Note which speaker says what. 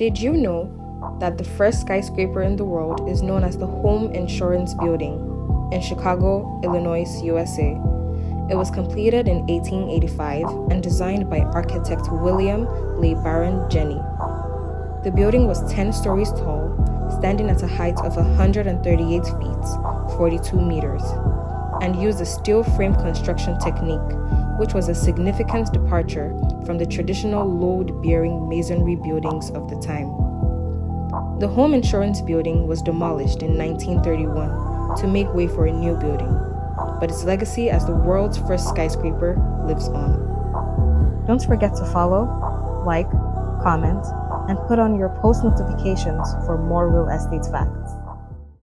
Speaker 1: Did you know that the first skyscraper in the world is known as the Home Insurance Building in Chicago, Illinois, USA? It was completed in 1885 and designed by architect William LeBaron Jenney. The building was 10 stories tall, standing at a height of 138 feet, 42 meters, and used a steel frame construction technique, which was a significant departure from the traditional load bearing masonry buildings of the time. The home insurance building was demolished in 1931 to make way for a new building, but its legacy as the world's first skyscraper lives on. Don't forget to follow, like, comment, and put on your post notifications for more real estate facts.